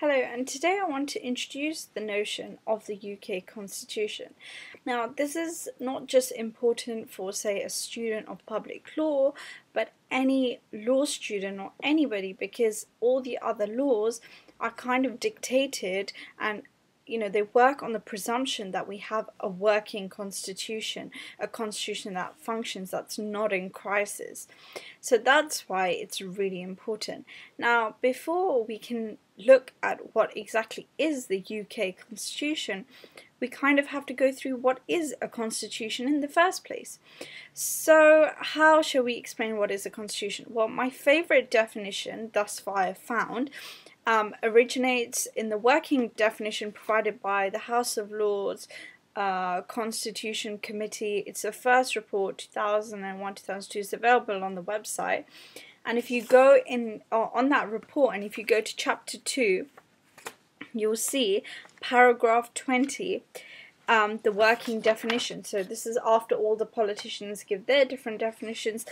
Hello, and today I want to introduce the notion of the UK Constitution. Now, this is not just important for, say, a student of public law, but any law student or anybody, because all the other laws are kind of dictated and you know, they work on the presumption that we have a working constitution, a constitution that functions, that's not in crisis. So that's why it's really important. Now, before we can look at what exactly is the UK constitution, we kind of have to go through what is a constitution in the first place. So, how shall we explain what is a constitution? Well, my favorite definition thus far I've found um, originates in the working definition provided by the House of Lords uh, Constitution Committee. It's the first report, 2001 2002, is available on the website. And if you go in uh, on that report, and if you go to chapter 2, you'll see paragraph 20. Um, the working definition. So, this is after all the politicians give their different definitions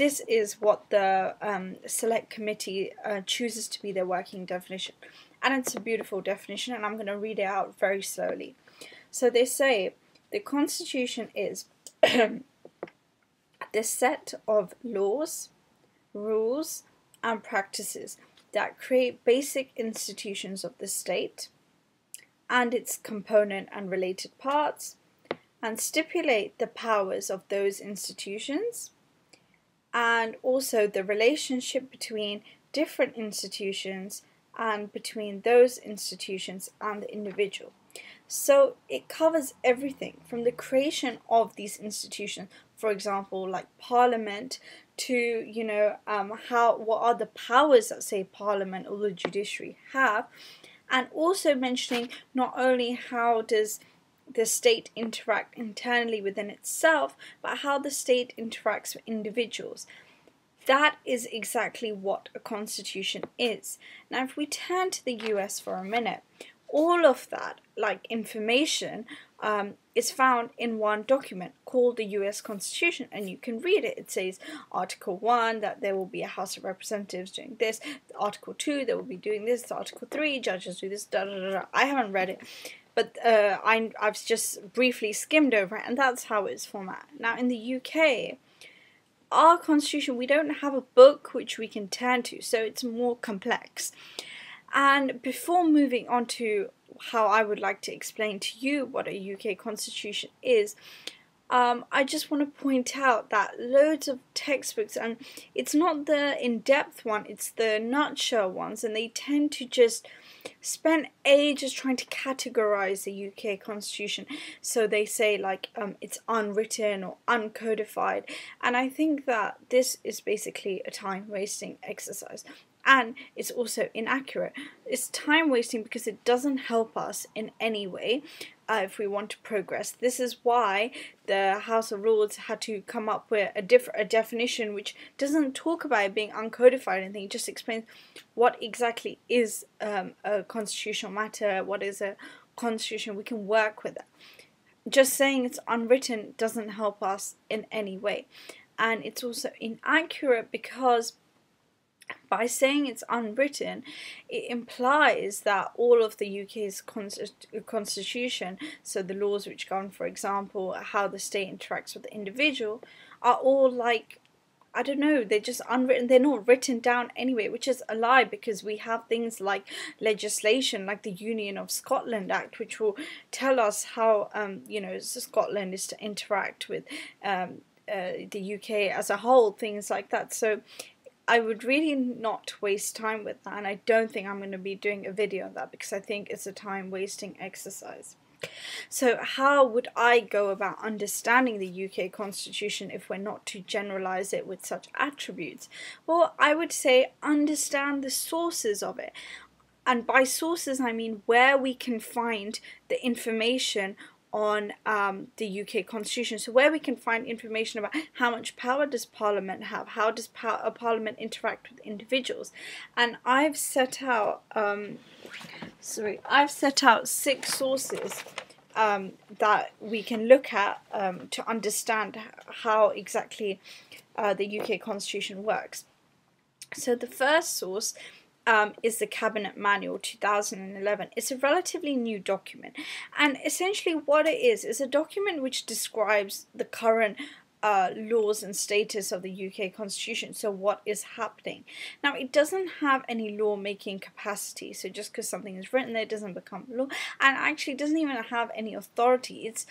this is what the um, select committee uh, chooses to be their working definition. And it's a beautiful definition, and I'm going to read it out very slowly. So they say the Constitution is the set of laws, rules, and practices that create basic institutions of the state and its component and related parts, and stipulate the powers of those institutions and also the relationship between different institutions and between those institutions and the individual. So it covers everything from the creation of these institutions, for example, like Parliament, to you know um, how what are the powers that say Parliament or the judiciary have, and also mentioning not only how does the state interact internally within itself, but how the state interacts with individuals. That is exactly what a constitution is. Now, if we turn to the US for a minute, all of that, like information, um, is found in one document called the US Constitution, and you can read it. It says Article 1 that there will be a House of Representatives doing this, Article 2 they will be doing this, Article 3 judges do this, da da da. I haven't read it, but uh, I, I've just briefly skimmed over it, and that's how it's formatted. Now, in the UK, our constitution, we don't have a book which we can turn to, so it's more complex. And before moving on to how I would like to explain to you what a UK constitution is, um, I just want to point out that loads of textbooks, and it's not the in depth one, it's the nutshell ones, and they tend to just spend ages trying to categorize the UK constitution. So they say, like, um, it's unwritten or uncodified, and I think that this is basically a time wasting exercise and it's also inaccurate. It's time wasting because it doesn't help us in any way uh, if we want to progress. This is why the House of Lords had to come up with a different a definition which doesn't talk about it being uncodified or anything. It just explains what exactly is um, a constitutional matter, what is a constitution. We can work with that. Just saying it's unwritten doesn't help us in any way. And it's also inaccurate because by saying it's unwritten, it implies that all of the UK's constitution, so the laws which govern, for example, how the state interacts with the individual, are all like I don't know, they're just unwritten, they're not written down anyway, which is a lie because we have things like legislation, like the Union of Scotland Act, which will tell us how, um, you know, Scotland is to interact with um, uh, the UK as a whole, things like that. So I would really not waste time with that, and I don't think I'm going to be doing a video on that because I think it's a time wasting exercise. So, how would I go about understanding the UK Constitution if we're not to generalize it with such attributes? Well, I would say understand the sources of it. And by sources, I mean where we can find the information on um, the UK Constitution. So where we can find information about how much power does Parliament have, how does a Parliament interact with individuals, and I've set out, um, sorry, I've set out six sources um, that we can look at um, to understand how exactly uh, the UK Constitution works. So the first source um, is the Cabinet Manual 2011. It's a relatively new document, and essentially, what it is is a document which describes the current uh, laws and status of the UK Constitution. So, what is happening? Now, it doesn't have any law making capacity. So, just because something is written there doesn't become law, and actually doesn't even have any authority. It's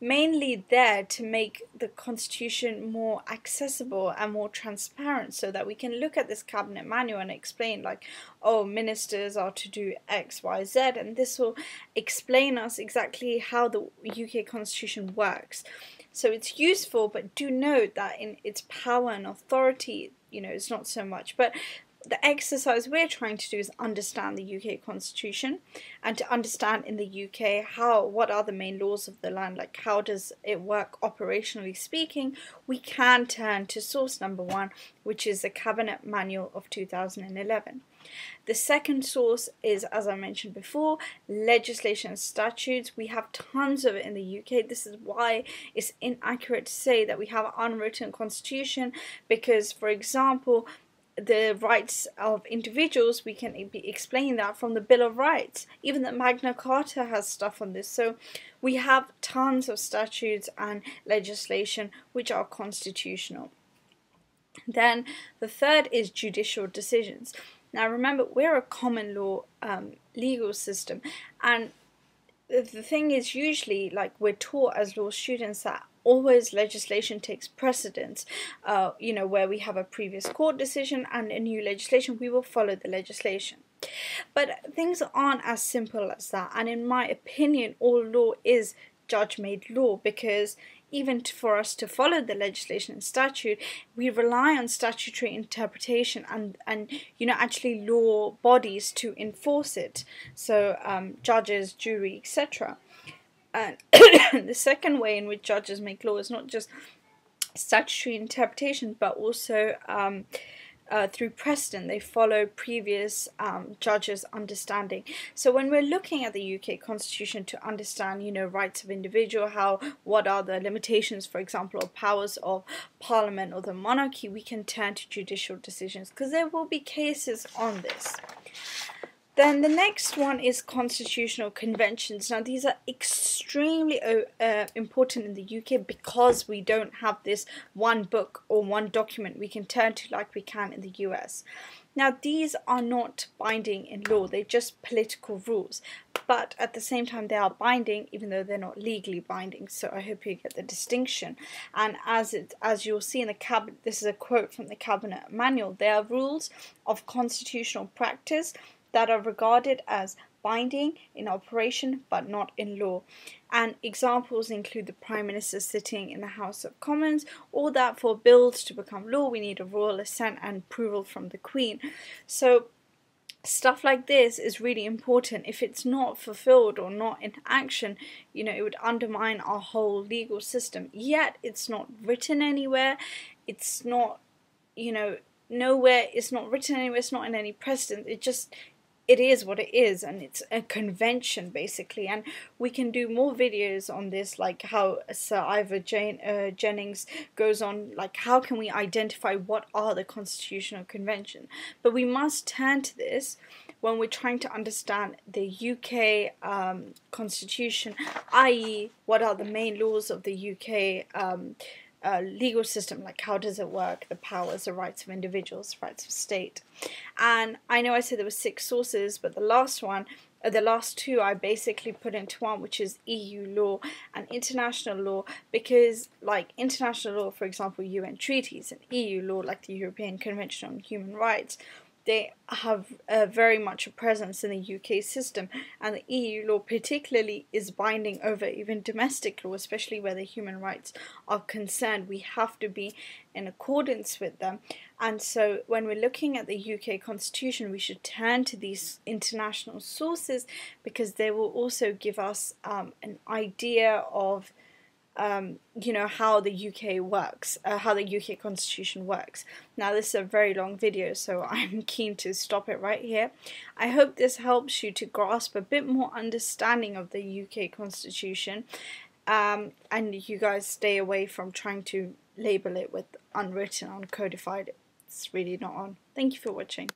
mainly there to make the constitution more accessible and more transparent so that we can look at this cabinet manual and explain like oh ministers are to do x y z and this will explain us exactly how the UK constitution works. So it's useful but do note that in its power and authority you know it's not so much. But the exercise we're trying to do is understand the UK constitution and to understand in the UK how what are the main laws of the land like how does it work operationally speaking we can turn to source number 1 which is the cabinet manual of 2011 the second source is, as I mentioned before, legislation and statutes. We have tons of it in the UK. This is why it's inaccurate to say that we have an unwritten constitution because, for example, the rights of individuals, we can explain that from the Bill of Rights. Even the Magna Carta has stuff on this. So we have tons of statutes and legislation which are constitutional. Then the third is judicial decisions. Now remember, we're a common law um, legal system, and the thing is, usually, like we're taught as law students that always legislation takes precedence. Uh, you know, where we have a previous court decision and a new legislation, we will follow the legislation. But things aren't as simple as that, and in my opinion, all law is judge made law because even for us to follow the legislation and statute, we rely on statutory interpretation and, and you know actually law bodies to enforce it. So um, judges, jury, etc. And the second way in which judges make law is not just statutory interpretation, but also um, uh, through precedent. They follow previous um, judges' understanding. So when we're looking at the UK Constitution to understand, you know, rights of individual, how what are the limitations, for example, of powers of Parliament or the monarchy, we can turn to judicial decisions because there will be cases on this. Then the next one is constitutional conventions. Now, these are extremely uh, uh, important in the UK because we don't have this one book or one document we can turn to like we can in the US. Now, these are not binding in law, they're just political rules, but at the same time, they are binding even though they're not legally binding. So, I hope you get the distinction. And as it, as you'll see in the cabinet, this is a quote from the cabinet manual, they are rules of constitutional practice that are regarded as binding in operation but not in law. And examples include the Prime Minister sitting in the House of Commons, or that for bills to become law we need a royal assent and approval from the Queen. So stuff like this is really important. If it's not fulfilled or not in action, you know, it would undermine our whole legal system. Yet it's not written anywhere, it's not, you know, nowhere, it's not written anywhere, it's not in any precedent. It just it is what it is and it's a convention basically and we can do more videos on this like how Sir Ivor Jane, uh, Jennings goes on like how can we identify what are the constitutional convention but we must turn to this when we're trying to understand the UK um, constitution i.e. what are the main laws of the UK um, uh, legal system, like how does it work, the powers, the rights of individuals, rights of state. And I know I said there were six sources, but the last one, uh, the last two I basically put into one, which is EU law and international law, because like international law, for example, UN treaties, and EU law, like the European Convention on Human Rights, they have very much a presence in the UK system, and the EU law particularly is binding over even domestic law, especially where the human rights are concerned. We have to be in accordance with them, and so when we're looking at the UK constitution, we should turn to these international sources because they will also give us um, an idea of um, you know how the UK works, uh, how the UK constitution works. Now this is a very long video so I'm keen to stop it right here. I hope this helps you to grasp a bit more understanding of the UK constitution um, and you guys stay away from trying to label it with unwritten, uncodified. It's really not on. Thank you for watching.